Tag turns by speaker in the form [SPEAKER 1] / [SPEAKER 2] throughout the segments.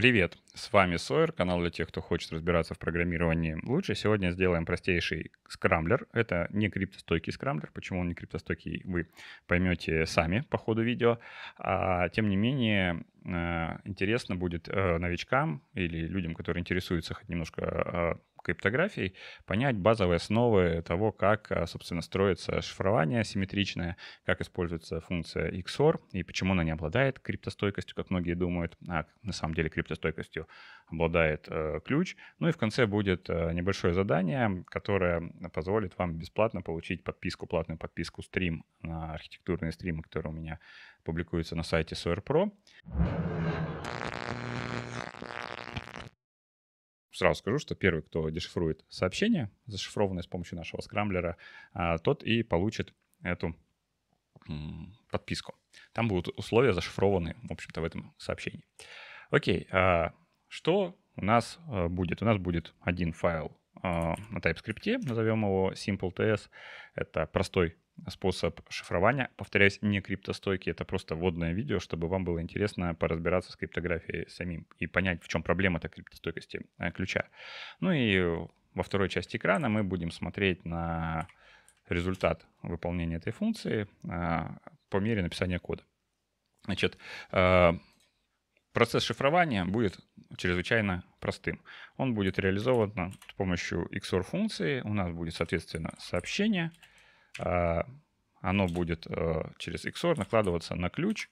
[SPEAKER 1] Привет, с вами Сойер, канал для тех, кто хочет разбираться в программировании лучше. Сегодня сделаем простейший скрамблер. Это не криптостойкий скрамблер. Почему он не криптостойкий, вы поймете сами по ходу видео. А, тем не менее, э, интересно будет э, новичкам или людям, которые интересуются хоть немножко э, криптографией, понять базовые основы того, как, а, собственно, строится шифрование симметричное, как используется функция XOR и почему она не обладает криптостойкостью, как многие думают, а на самом деле криптостойкостью обладает э, ключ. Ну и в конце будет э, небольшое задание, которое позволит вам бесплатно получить подписку, платную подписку стрим на архитектурные стримы, которые у меня публикуются на сайте Soar Pro. Сразу скажу, что первый, кто дешифрует сообщение, зашифрованное с помощью нашего скрамблера, а, тот и получит эту подписку. Там будут условия зашифрованы, в общем-то, в этом сообщении. Окей, а что у нас а, будет? У нас будет один файл на TypeScript, назовем его SimpleTS. Это простой способ шифрования. Повторяюсь, не криптостойкий, это просто вводное видео, чтобы вам было интересно поразбираться с криптографией самим и понять, в чем проблема этой криптостойкости э, ключа. Ну и во второй части экрана мы будем смотреть на результат выполнения этой функции э, по мере написания кода. Значит, э, процесс шифрования будет чрезвычайно простым. Он будет реализован с помощью XOR функции. У нас будет, соответственно, сообщение — оно будет э, через XOR накладываться на ключ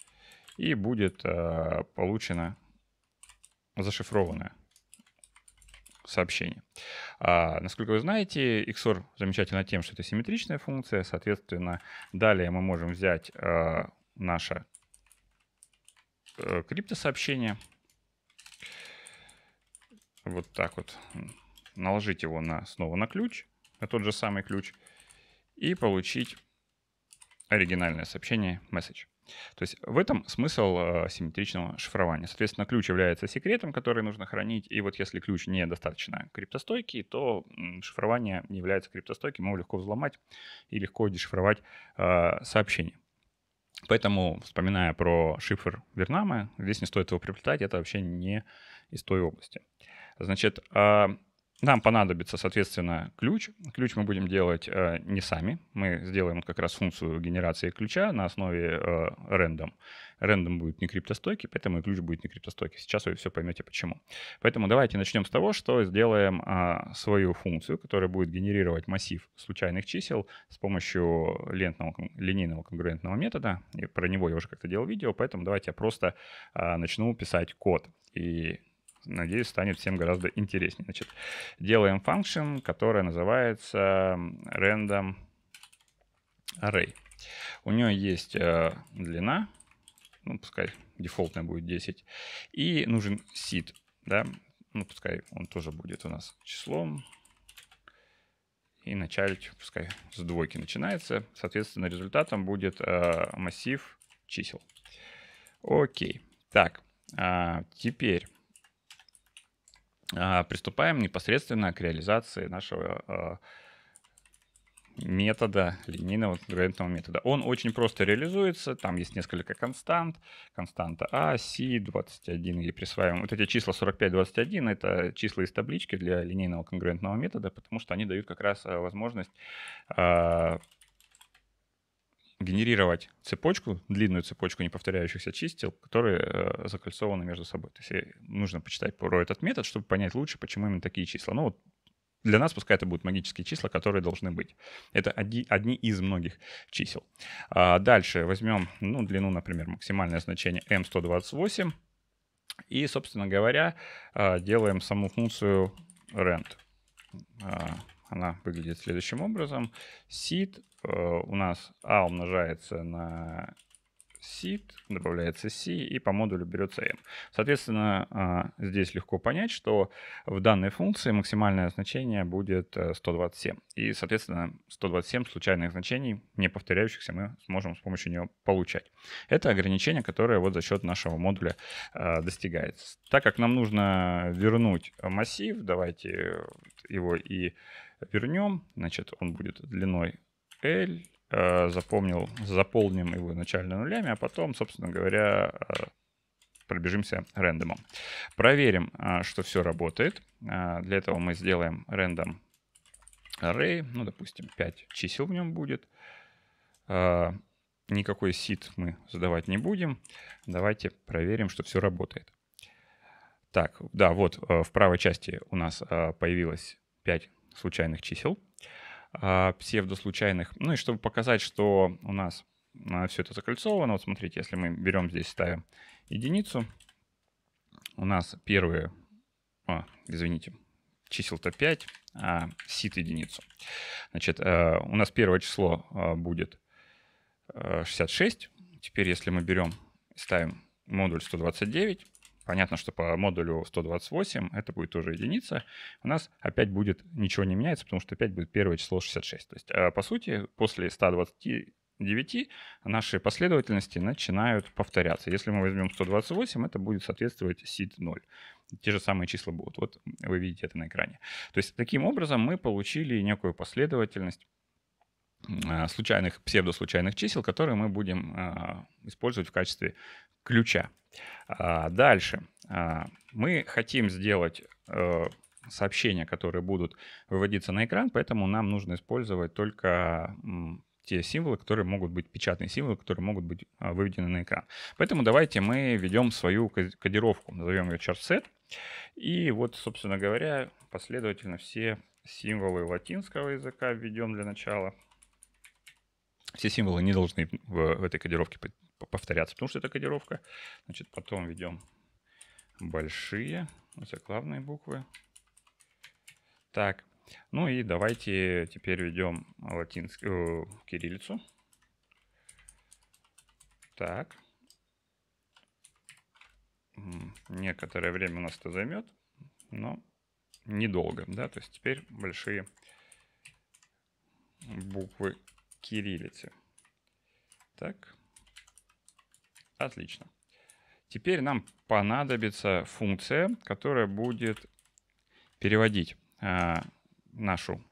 [SPEAKER 1] и будет э, получено зашифрованное сообщение. А, насколько вы знаете, XOR замечательно тем, что это симметричная функция, соответственно, далее мы можем взять э, наше криптосообщение, вот так вот, наложить его на, снова на ключ, на тот же самый ключ, и получить оригинальное сообщение message. То есть в этом смысл э, симметричного шифрования. Соответственно, ключ является секретом, который нужно хранить. И вот если ключ недостаточно криптостойкий, то шифрование не является криптостойким, его легко взломать и легко дешифровать э, сообщение. Поэтому, вспоминая про шифр Вернама, здесь не стоит его приплетать, это вообще не из той области. Значит, э, нам понадобится, соответственно, ключ. Ключ мы будем делать э, не сами. Мы сделаем как раз функцию генерации ключа на основе э, random. Random будет не криптостойкий, поэтому и ключ будет не криптостойкий. Сейчас вы все поймете почему. Поэтому давайте начнем с того, что сделаем э, свою функцию, которая будет генерировать массив случайных чисел с помощью лентного, линейного конгруентного метода. И про него я уже как-то делал видео, поэтому давайте я просто э, начну писать код. И надеюсь, станет всем гораздо интереснее. Значит, делаем function, которая называется random array. У нее есть э, длина, ну, пускай дефолтная будет 10, и нужен seed, да, ну, пускай он тоже будет у нас числом, и начальник, пускай с двойки начинается, соответственно, результатом будет э, массив чисел. Окей, так, а, теперь приступаем непосредственно к реализации нашего а, метода, линейного конгруентного метода. Он очень просто реализуется, там есть несколько констант, константа А, С, 21, и присваиваем. Вот эти числа 45, 21 — это числа из таблички для линейного конгруентного метода, потому что они дают как раз а, возможность генерировать цепочку, длинную цепочку неповторяющихся чисел, которые э, закольцованы между собой. То есть нужно почитать про этот метод, чтобы понять лучше, почему именно такие числа. Ну вот для нас пускай это будут магические числа, которые должны быть. Это одни, одни из многих чисел. А дальше возьмем ну, длину, например, максимальное значение m128. И, собственно говоря, а, делаем саму функцию rand. А, она выглядит следующим образом. seed Э, у нас a умножается на seed, добавляется c, и по модулю берется m. Соответственно, а, здесь легко понять, что в данной функции максимальное значение будет 127. Э, и, соответственно, 127 случайных значений, не повторяющихся, мы сможем с помощью нее получать. Это ограничение, которое вот за счет нашего модуля э, достигается. Так как нам нужно вернуть массив, давайте его и вернем. Значит, он будет длиной L, э, запомнил, заполним его начально нулями, а потом, собственно говоря, э, пробежимся рандомом. Проверим, а, что все работает. Для этого мы сделаем random array, ну, допустим, 5 чисел в нем будет. Никакой seed мы задавать не будем. Давайте проверим, что все работает. Так, да, вот э, в правой части у нас появилось 5 случайных чисел, псевдослучайных. Ну и чтобы показать, что у нас все это закольцовано, вот смотрите, если мы берем здесь, ставим единицу, у нас первые, а, извините, чисел-то 5, а сит единицу. Значит, э, у нас первое число будет 66. Э, Теперь, если мы берем, ставим модуль 129, понятно, что по модулю 128 это будет тоже единица, у нас опять будет, ничего не меняется, потому что опять будет первое число 66. То есть, по сути, после 120 9 наши последовательности начинают повторяться. Если мы возьмем 128, это будет соответствовать seed 0. Те же самые числа будут. Вот вы видите это на экране. То есть таким образом мы получили некую последовательность случайных, псевдослучайных чисел, которые мы будем а, использовать в качестве ключа. А, дальше. Мы хотим сделать э, сообщения, которые будут выводиться на экран, поэтому нам нужно использовать только те символы, которые могут быть, печатные символы, которые могут быть а, выведены на экран. Поэтому давайте мы введем свою кодировку, назовем ее charset. И вот, собственно говоря, последовательно все символы латинского языка введем для начала. Все символы не должны в, в этой кодировке повторяться, потому что это кодировка. Значит, потом введем большие, заглавные буквы. Так, ну и давайте теперь введем латинскую э, кириллицу. Так. Некоторое время у нас это займет, но недолго, да, то есть теперь большие буквы кириллицы. Так. Отлично. Теперь нам понадобится функция, которая будет переводить а, нашу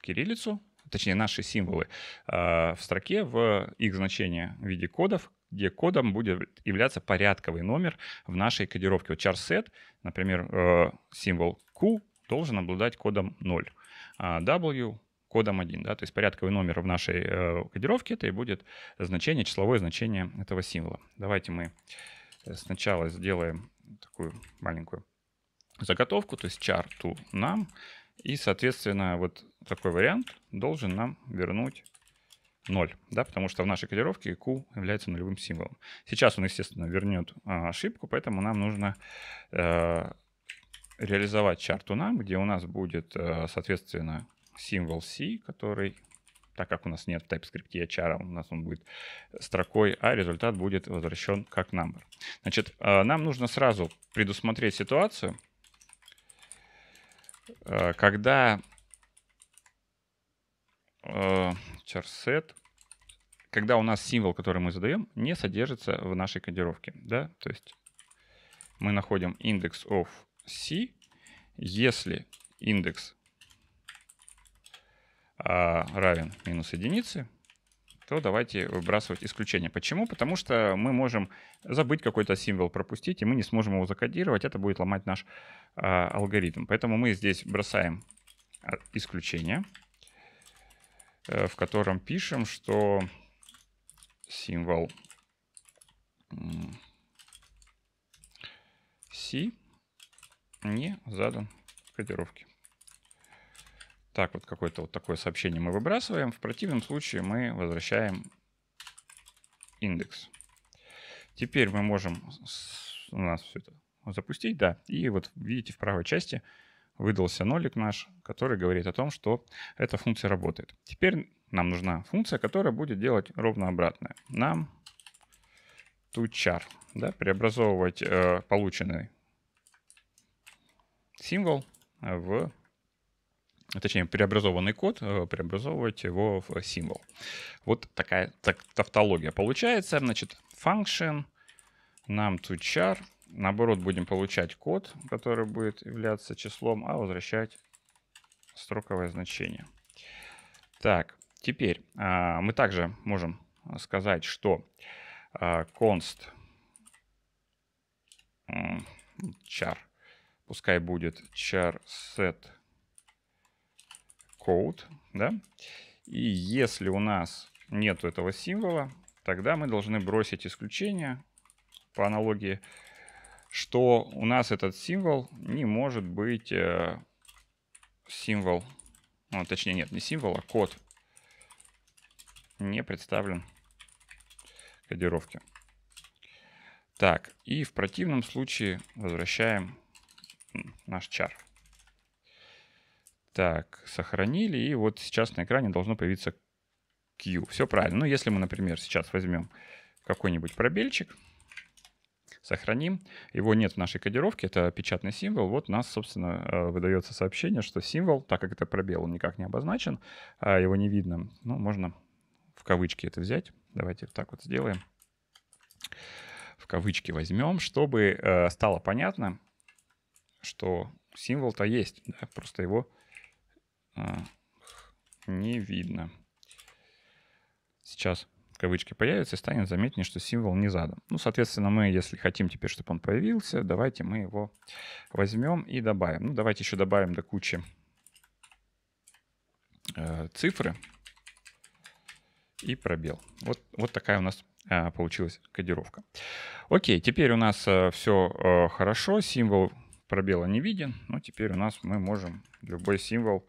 [SPEAKER 1] кириллицу, точнее наши символы э, в строке в их значение в виде кодов, где кодом будет являться порядковый номер в нашей кодировке. Вот char например, э, символ Q должен обладать кодом 0, а W кодом 1. Да? То есть порядковый номер в нашей э, кодировке это и будет значение, числовое значение этого символа. Давайте мы сначала сделаем такую маленькую заготовку, то есть char to num, и, соответственно, вот такой вариант должен нам вернуть 0, да, потому что в нашей кодировке Q является нулевым символом. Сейчас он, естественно, вернет а, ошибку, поэтому нам нужно э, реализовать чарту нам, где у нас будет, э, соответственно, символ C, который, так как у нас нет в TypeScript HR, у нас он будет строкой, а результат будет возвращен как number. Значит, э, нам нужно сразу предусмотреть ситуацию, Э, когда charset, э, когда у нас символ, который мы задаем, не содержится в нашей кодировке. Да? То есть мы находим index of c, если индекс равен минус единице, то давайте выбрасывать исключение. Почему? Потому что мы можем забыть какой-то символ, пропустить, и мы не сможем его закодировать. Это будет ломать наш а, алгоритм. Поэтому мы здесь бросаем а, исключение, э, в котором пишем, что символ C не задан в кодировке. Так, вот какое-то вот такое сообщение мы выбрасываем. В противном случае мы возвращаем индекс. Теперь мы можем у нас все это запустить, да. И вот видите в правой части выдался нолик наш, который говорит о том, что эта функция работает. Теперь нам нужна функция, которая будет делать ровно обратное. Нам toChar, да, преобразовывать э, полученный символ в точнее, преобразованный код, э, преобразовывать его в символ. Вот такая так, тавтология получается. Значит, function нам to char. Наоборот, будем получать код, который будет являться числом, а возвращать строковое значение. Так, теперь а, мы также можем сказать, что а, const char. Пускай будет char set code, да? И если у нас нет этого символа, тогда мы должны бросить исключение по аналогии, что у нас этот символ не может быть э, символ, ну, точнее нет, не символ, а код не представлен кодировке. Так, и в противном случае возвращаем наш чар. Так, сохранили, и вот сейчас на экране должно появиться Q. Все правильно. Ну, если мы, например, сейчас возьмем какой-нибудь пробельчик, сохраним, его нет в нашей кодировке, это печатный символ, вот у нас, собственно, э, выдается сообщение, что символ, так как это пробел, он никак не обозначен, а его не видно, ну, можно в кавычки это взять. Давайте так вот сделаем. В кавычки возьмем, чтобы э, стало понятно, что символ-то есть, да, просто его не видно. Сейчас кавычки появятся и станет заметнее, что символ не задан. Ну, соответственно, мы, если хотим теперь, чтобы он появился, давайте мы его возьмем и добавим. Ну, давайте еще добавим до кучи э, цифры и пробел. Вот, вот такая у нас а, получилась кодировка. Окей, теперь у нас а, все а, хорошо, символ пробела не виден, но теперь у нас мы можем любой символ,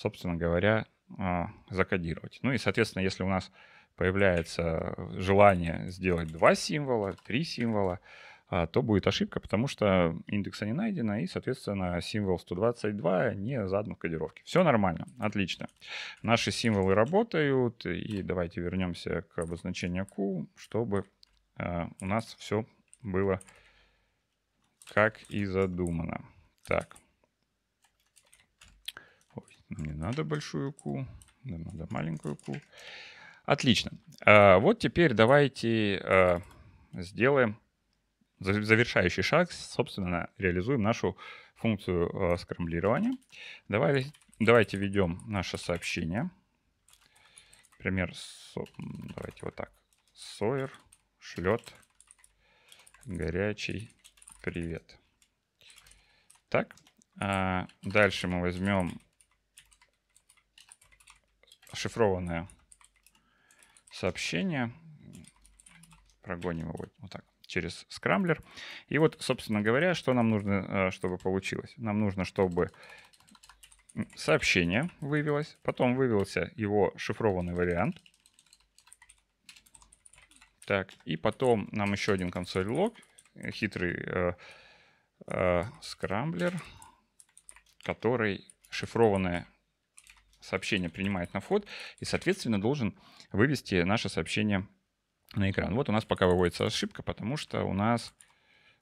[SPEAKER 1] собственно говоря, а, закодировать. Ну и, соответственно, если у нас появляется желание сделать два символа, три символа, а, то будет ошибка, потому что индекса не найдено, и, соответственно, символ 122 не задан в кодировке. Все нормально, отлично. Наши символы работают, и давайте вернемся к обозначению Q, чтобы а, у нас все было как и задумано. Так. Не надо большую Q, надо маленькую Q. Отлично. А, вот теперь давайте сделаем завершающий шаг, собственно, реализуем нашу функцию э, скрамблирования. Давай, давайте введем наше сообщение. Например, со, давайте вот так. Сойер шлет горячий привет. Так, а дальше мы возьмем шифрованное сообщение, прогоним его вот так через скрамблер. И вот, собственно говоря, что нам нужно, э, чтобы получилось? Нам нужно, чтобы сообщение вывелось, потом вывелся его шифрованный вариант. Так, и потом нам еще один консоль лог, хитрый э, э, скрамблер, который шифрованное сообщение принимает на вход и, соответственно, должен вывести наше сообщение на экран. Вот у нас пока выводится ошибка, потому что у нас,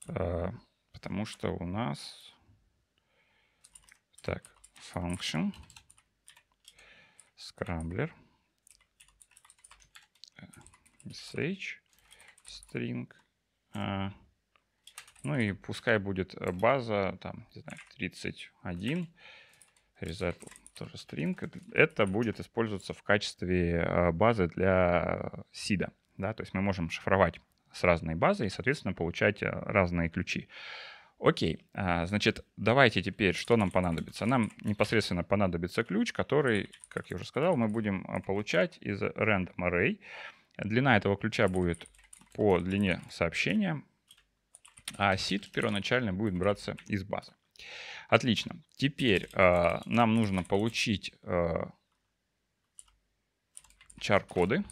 [SPEAKER 1] э, потому что у нас, так, function, scrambler, message, string, э, ну и пускай будет база, там, не знаю, 31, result тоже string, это будет использоваться в качестве э, базы для сида да, то есть мы можем шифровать с разной базой и, соответственно, получать э, разные ключи. Окей, а, значит, давайте теперь, что нам понадобится? Нам непосредственно понадобится ключ, который, как я уже сказал, мы будем получать из random array. Длина этого ключа будет по длине сообщения, а seed первоначально будет браться из базы. Отлично. Теперь э, нам нужно получить э, char-коды,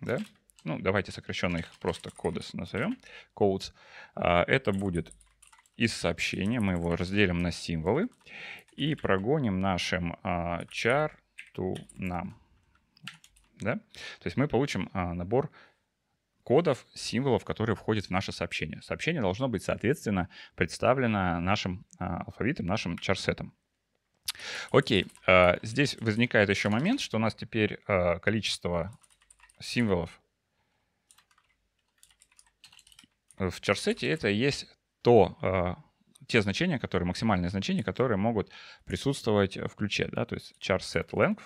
[SPEAKER 1] да, ну, давайте сокращенно их просто codes назовем, codes, а, это будет из сообщения, мы его разделим на символы и прогоним нашим а, char to num. Да? То есть мы получим а, набор кодов, символов, которые входят в наше сообщение. Сообщение должно быть, соответственно, представлено нашим алфавитом, нашим чарсетом. Окей, здесь возникает еще момент, что у нас теперь количество символов в чарсете это есть то, а, те значения, которые, максимальные значения, которые могут присутствовать в ключе. Да? То есть char set length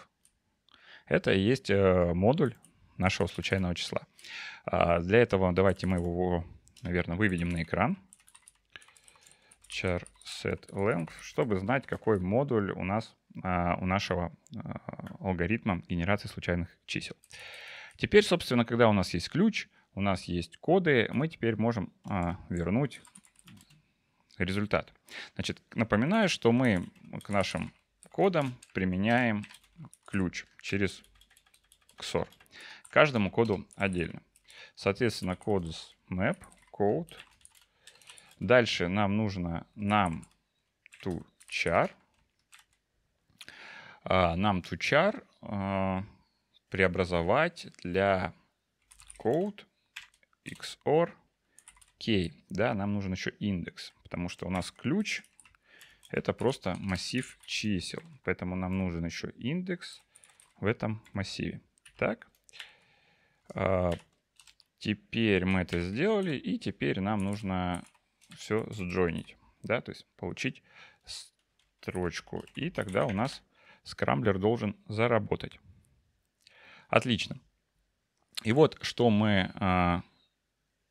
[SPEAKER 1] — это и есть э, модуль нашего случайного числа. А, для этого давайте мы его, наверное, выведем на экран. char set length, чтобы знать, какой модуль у нас а, у нашего а, алгоритма генерации случайных чисел. Теперь, собственно, когда у нас есть ключ, у нас есть коды, мы теперь можем вернуть результат. Значит, напоминаю, что мы к нашим кодам применяем ключ через XOR. Каждому коду отдельно. Соответственно, код map, code. Дальше нам нужно нам to char. А, нам to char а, преобразовать для code XOR k. Да, нам нужен еще индекс, потому что у нас ключ это просто массив чисел. Поэтому нам нужен еще индекс в этом массиве. Так. А, теперь мы это сделали, и теперь нам нужно все сджойнить. Да, то есть получить строчку. И тогда у нас скрамблер должен заработать. Отлично. И вот что мы а,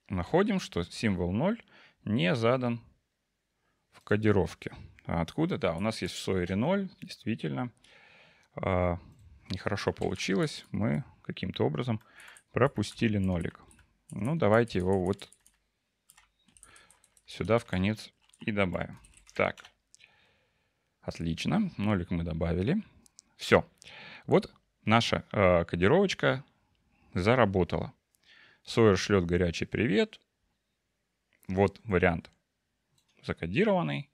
[SPEAKER 1] находим, что символ 0 не задан в кодировке. А откуда? Да, у нас есть в Sawyer 0, действительно. А, нехорошо получилось. Мы каким-то образом пропустили нолик. Ну, давайте его вот сюда в конец и добавим. Так, отлично. Нолик мы добавили. Все. Вот наша э, кодировочка заработала. Sawyer шлет горячий привет. Вот вариант закодированный.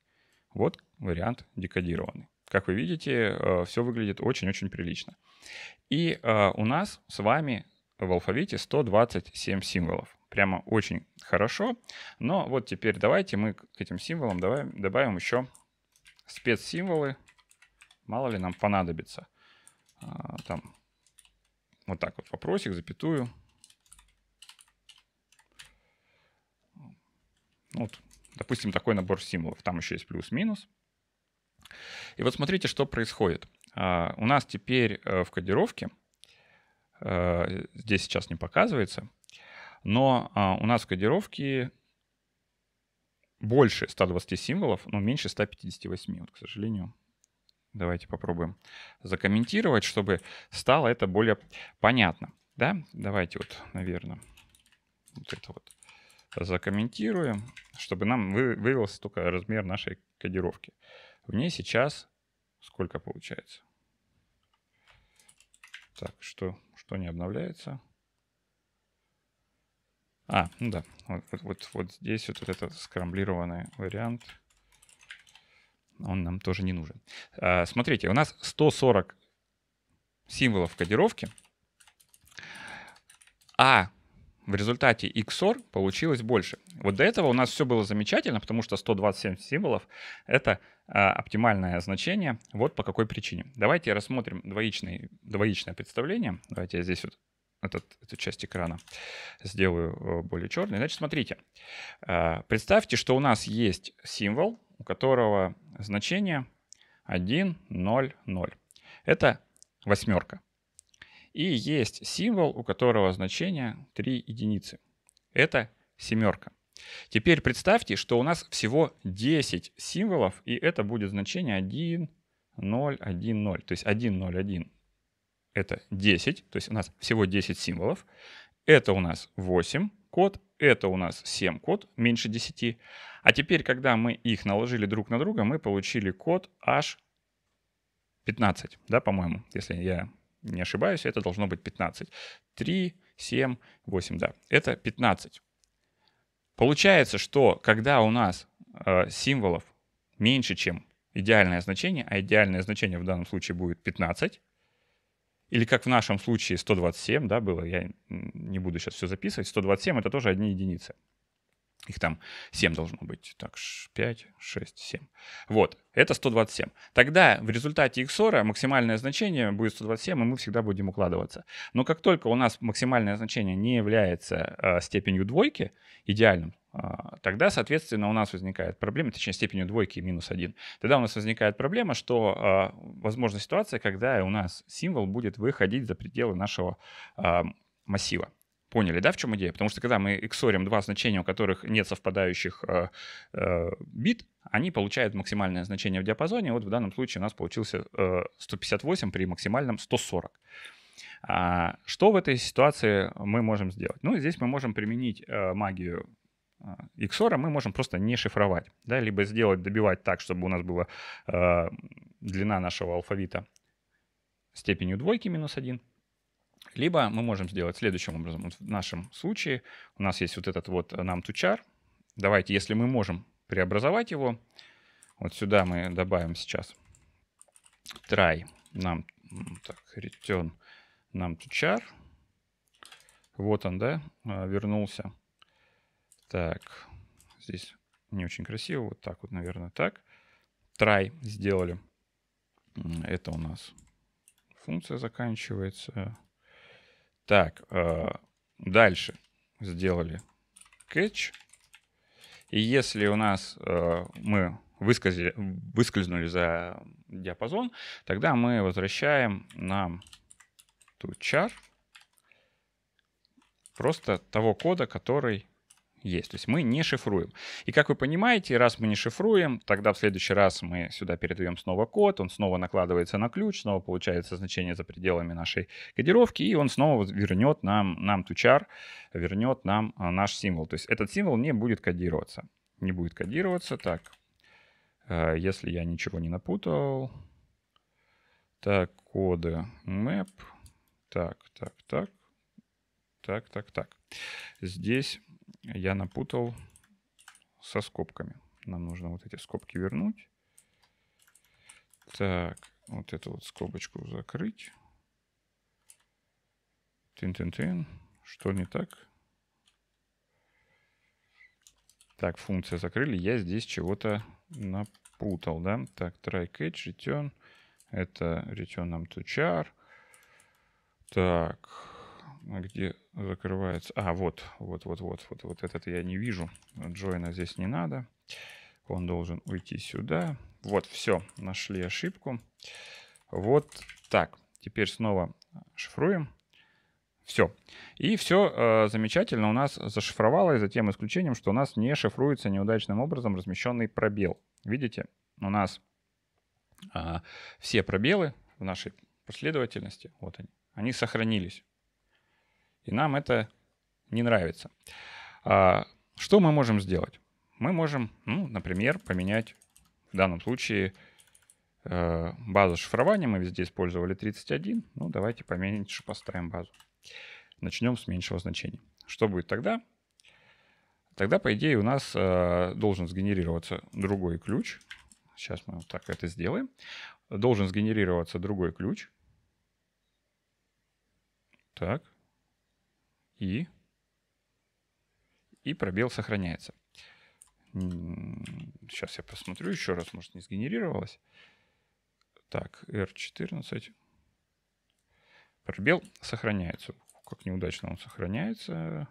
[SPEAKER 1] Вот вариант декодированный. Как вы видите, э, все выглядит очень-очень прилично. И э, у нас с вами в алфавите 127 символов. Прямо очень хорошо. Но вот теперь давайте мы к этим символам добавим, добавим еще спецсимволы. Мало ли нам понадобится. А, там вот так вот вопросик, запятую. Вот Допустим, такой набор символов. Там еще есть плюс-минус. И вот смотрите, что происходит. А, у нас теперь э, в кодировке, здесь сейчас не показывается, но а, у нас в кодировке больше 120 символов, но меньше 158. Вот, к сожалению, давайте попробуем закомментировать, чтобы стало это более понятно. Да? Давайте вот, наверное, вот это вот закомментируем, чтобы нам вывелся только размер нашей кодировки. В ней сейчас сколько получается? Так, что, что не обновляется? А, ну да, вот, вот, вот, вот здесь вот, этот скрамблированный вариант, он нам тоже не нужен. А, смотрите, у нас 140 символов кодировки, а в результате XOR получилось больше. Вот до этого у нас все было замечательно, потому что 127 символов — это оптимальное значение. Вот по какой причине. Давайте рассмотрим двоичный, двоичное представление. Давайте я здесь вот этот, эту часть экрана сделаю э, более черной. Значит, смотрите. А, представьте, что у нас есть символ, у которого значение 1, 0, 0. Это восьмерка. И есть символ, у которого значение 3 единицы. Это семерка. Теперь представьте, что у нас всего 10 символов, и это будет значение 1, 0, 1, 0. То есть 1, 0, 1 это 10, то есть у нас всего 10 символов. Это у нас 8 код, это у нас 7 код, меньше 10. А теперь, когда мы их наложили друг на друга, мы получили код аж 15, да, по-моему, если я не ошибаюсь, это должно быть 15. 3, 7, 8, да, это 15. Получается, что когда у нас э, символов меньше, чем идеальное значение, а идеальное значение в данном случае будет 15, или как в нашем случае 127, да, было, я не буду сейчас все записывать, 127 это тоже одни единицы. Их там 7 должно быть. Так, 5, 6, 7. Вот, это 127. Тогда в результате XOR максимальное значение будет 127, и мы всегда будем укладываться. Но как только у нас максимальное значение не является э, степенью двойки, идеальным, э, тогда, соответственно, у нас возникает проблема, точнее, степенью двойки минус 1. Тогда у нас возникает проблема, что э, возможна ситуация, когда у нас символ будет выходить за пределы нашего э, массива. Поняли, да, в чем идея? Потому что когда мы XORим два значения, у которых нет совпадающих э, э, бит, они получают максимальное значение в диапазоне. Вот в данном случае у нас получился э, 158 при максимальном 140. А, что в этой ситуации мы можем сделать? Ну, здесь мы можем применить э, магию XOR, э, мы можем просто не шифровать, да, либо сделать, добивать так, чтобы у нас была э, длина нашего алфавита степенью двойки минус 1, либо мы можем сделать следующим образом. В нашем случае у нас есть вот этот вот num to char. Давайте, если мы можем преобразовать его, вот сюда мы добавим сейчас try нам так, return нам to Вот он, да, а, вернулся. Так, здесь не очень красиво. Вот так вот, наверное, так. Try сделали. Это у нас функция заканчивается. Так, а, дальше сделали catch. И если у нас а, мы выскользнули, выскользнули за диапазон, тогда мы возвращаем нам to char просто того кода, который есть. То есть мы не шифруем. И как вы понимаете, раз мы не шифруем, тогда в следующий раз мы сюда передаем снова код, он снова накладывается на ключ, снова получается значение за пределами нашей кодировки, и он снова вернет нам, нам to вернет нам а, наш символ. То есть этот символ не будет кодироваться. Не будет кодироваться. Так, э, если я ничего не напутал. Так, коды map. Так, так, так. Так, так, так. Здесь я напутал со скобками. Нам нужно вот эти скобки вернуть. Так, вот эту вот скобочку закрыть. Тын-тын-тын. Что не так? Так, функция закрыли. Я здесь чего-то напутал, да? Так, try catch, return. Это return нам to char. Так, где закрывается? А, вот, вот, вот, вот, вот, вот этот я не вижу. Джойна здесь не надо. Он должен уйти сюда. Вот, все, нашли ошибку. Вот так. Теперь снова шифруем. Все. И все э, замечательно у нас зашифровалось, за тем исключением, что у нас не шифруется неудачным образом размещенный пробел. Видите, у нас э, все пробелы в нашей последовательности, вот они, они сохранились. И нам это не нравится. А, что мы можем сделать? Мы можем, ну, например, поменять в данном случае э, базу шифрования. Мы везде использовали 31. Ну, давайте поменьше поставим базу. Начнем с меньшего значения. Что будет тогда? Тогда, по идее, у нас э, должен сгенерироваться другой ключ. Сейчас мы вот так это сделаем. Должен сгенерироваться другой ключ. Так. И. И пробел сохраняется. Сейчас я посмотрю еще раз, может не сгенерировалось. Так, R14. Пробел сохраняется. Как неудачно он сохраняется.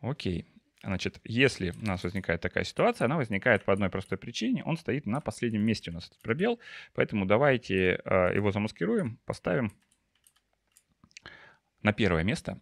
[SPEAKER 1] Окей. Значит, если у нас возникает такая ситуация, она возникает по одной простой причине. Он стоит на последнем месте у нас этот пробел. Поэтому давайте э, его замаскируем, поставим на первое место.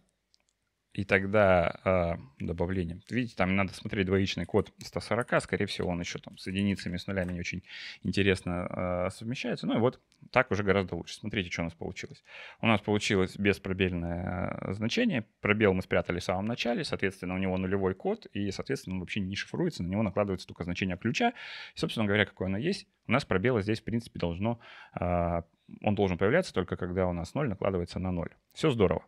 [SPEAKER 1] И тогда э, добавлением. Видите, там надо смотреть двоичный код 140. Скорее всего, он еще там с единицами, с нулями не очень интересно э, совмещается. Ну и вот так уже гораздо лучше. Смотрите, что у нас получилось. У нас получилось беспробельное значение. Пробел мы спрятали в самом начале. Соответственно, у него нулевой код. И, соответственно, он вообще не шифруется. На него накладывается только значение ключа. И, собственно говоря, какое оно есть, у нас пробелы здесь, в принципе, должно... Э, он должен появляться только когда у нас 0 накладывается на 0. Все здорово.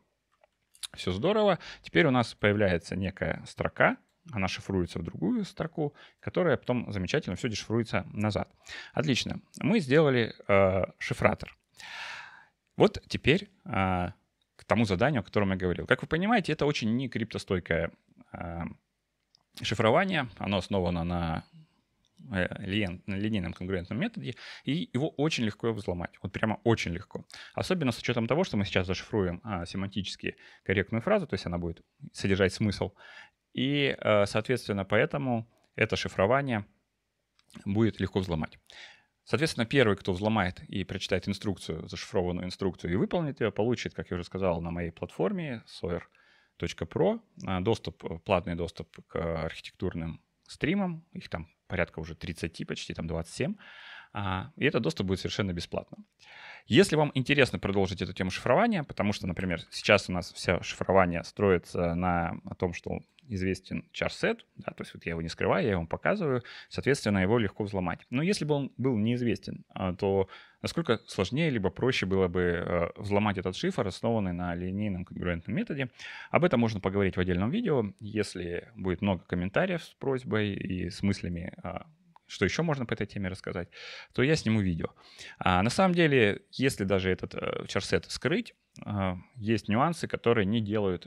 [SPEAKER 1] Все здорово. Теперь у нас появляется некая строка, она шифруется в другую строку, которая потом замечательно все дешифруется назад. Отлично. Мы сделали э, шифратор. Вот теперь э, к тому заданию, о котором я говорил. Как вы понимаете, это очень не криптостойкое э, шифрование. Оно основано на линейном конгруентном методе, и его очень легко взломать. Вот прямо очень легко. Особенно с учетом того, что мы сейчас зашифруем а, семантически корректную фразу, то есть она будет содержать смысл. И, а, соответственно, поэтому это шифрование будет легко взломать. Соответственно, первый, кто взломает и прочитает инструкцию, зашифрованную инструкцию и выполнит ее, получит, как я уже сказал, на моей платформе sawyer.pro а, доступ, платный доступ к архитектурным стримам. Их там порядка уже 30, почти там 27. А, и этот доступ будет совершенно бесплатно. Если вам интересно продолжить эту тему шифрования, потому что, например, сейчас у нас все шифрование строится на том, что известен чарсет, да, то есть вот я его не скрываю, я его показываю, соответственно, его легко взломать. Но если бы он был неизвестен, а, то насколько сложнее либо проще было бы э, взломать этот шифр, основанный на линейном конгруентном методе. Об этом можно поговорить в отдельном видео. Если будет много комментариев с просьбой и с мыслями а, что еще можно по этой теме рассказать, то я сниму видео. А на самом деле, если даже этот э, чарсет скрыть, э, есть нюансы, которые не делают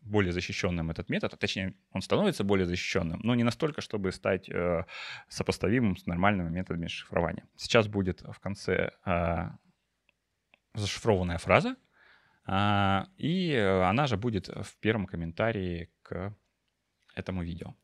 [SPEAKER 1] более защищенным этот метод, а точнее, он становится более защищенным, но не настолько, чтобы стать э, сопоставимым с нормальными методами шифрования. Сейчас будет в конце э, зашифрованная фраза, э, и она же будет в первом комментарии к этому видео.